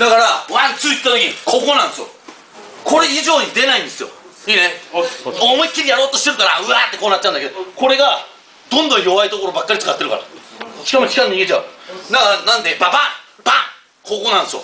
だからワンツーいった時にここなんですよ。これ以上に出ないんですよ。いいね？思いっきりやろうとしてるからうわーってこうなっちゃうんだけどこれがどんどん弱いところばっかり使ってるから。しかも力逃げちゃう。だからなんでババンバンここなんですよ。